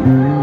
Mm-hmm.